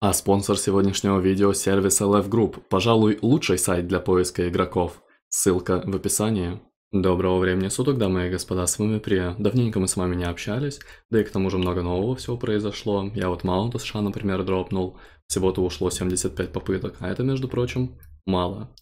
А спонсор сегодняшнего видео – сервис LF Group, пожалуй, лучший сайт для поиска игроков. Ссылка в описании. Доброго времени суток, дамы и господа, с вами Прия. Давненько мы с вами не общались, да и к тому же много нового всего произошло. Я вот Маунта США, например, дропнул, всего-то ушло 75 попыток, а это, между прочим, мало.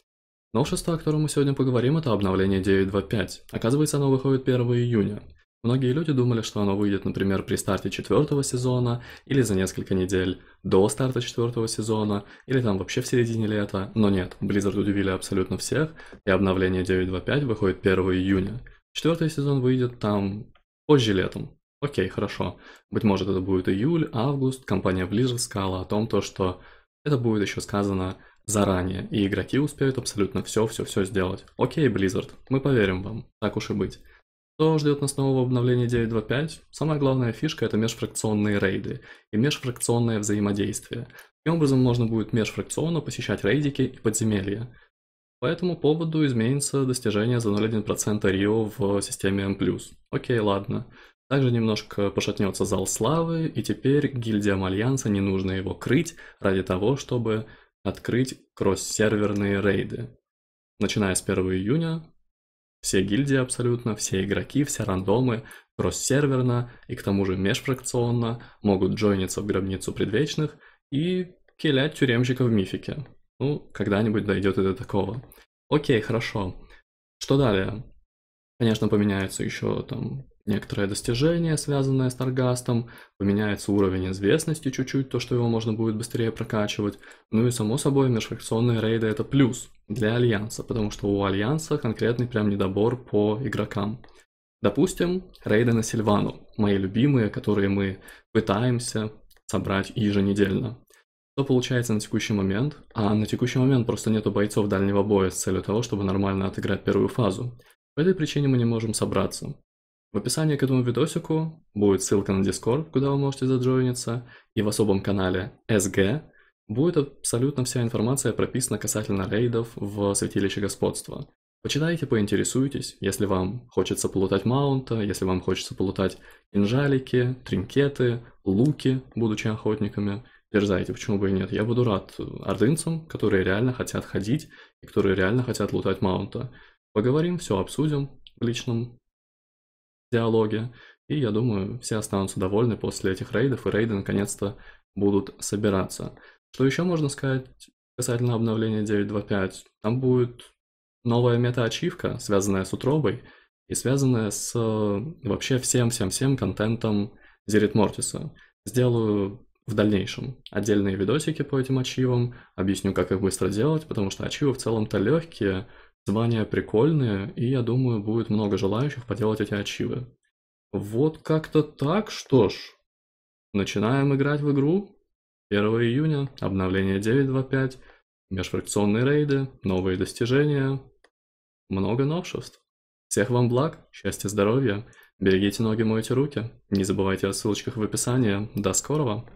Новшество, о котором мы сегодня поговорим, это обновление 9.2.5. Оказывается, оно выходит 1 июня. Многие люди думали, что оно выйдет, например, при старте четвертого сезона, или за несколько недель до старта четвертого сезона, или там вообще в середине лета, но нет, Blizzard удивили абсолютно всех, и обновление 9.2.5 выходит 1 июня. Четвертый сезон выйдет там позже летом. Окей, хорошо. Быть может это будет июль, август, компания Blizzard сказала о том, то, что это будет еще сказано заранее, и игроки успеют абсолютно все-все-все сделать. Окей, Blizzard, мы поверим вам, так уж и быть. Что ждет нас нового обновления 9.2.5? Самая главная фишка это межфракционные рейды и межфракционное взаимодействие. Таким образом можно будет межфракционно посещать рейдики и подземелья. По этому поводу изменится достижение за 0,1% Рио в системе M+. Окей, ладно. Также немножко пошатнется зал славы, и теперь гильдиям Альянса не нужно его крыть ради того, чтобы открыть кросс-серверные рейды. Начиная с 1 июня все гильдии абсолютно, все игроки, все рандомы, кросс-серверно и к тому же межфракционно могут джойниться в гробницу предвечных и килять тюремщика в мифике. Ну, когда-нибудь дойдет и до такого. Окей, хорошо. Что далее? Конечно, поменяются еще там некоторые достижения, связанные с Таргастом, поменяется уровень известности чуть-чуть, то, что его можно будет быстрее прокачивать. Ну и само собой, межфракционные рейды это плюс для Альянса, потому что у Альянса конкретный прям недобор по игрокам. Допустим, рейды на Сильвану, мои любимые, которые мы пытаемся собрать еженедельно. Что получается на текущий момент? А на текущий момент просто нету бойцов дальнего боя с целью того, чтобы нормально отыграть первую фазу. По этой причине мы не можем собраться. В описании к этому видосику будет ссылка на Discord, куда вы можете заджойниться, и в особом канале SG будет абсолютно вся информация прописана касательно рейдов в Святилище Господства. Почитайте, поинтересуйтесь, если вам хочется полутать маунта, если вам хочется полутать инжалики, тринкеты, луки, будучи охотниками, дерзайте, почему бы и нет. Я буду рад ордынцам, которые реально хотят ходить и которые реально хотят лутать маунта. Поговорим, все обсудим в личном диалоге. И я думаю, все останутся довольны после этих рейдов, и рейды наконец-то будут собираться. Что еще можно сказать касательно обновления 9.2.5? Там будет новая мета-ачивка, связанная с утробой, и связанная с вообще всем-всем-всем контентом Зерит Мортиса. Сделаю в дальнейшем отдельные видосики по этим ачивам, объясню, как их быстро делать, потому что ачивы в целом-то легкие, Звания прикольные, и я думаю, будет много желающих поделать эти ачивы. Вот как-то так, что ж. Начинаем играть в игру. 1 июня, обновление 9.2.5, межфракционные рейды, новые достижения, много новшеств. Всех вам благ, счастья, здоровья, берегите ноги, мойте руки. Не забывайте о ссылочках в описании. До скорого!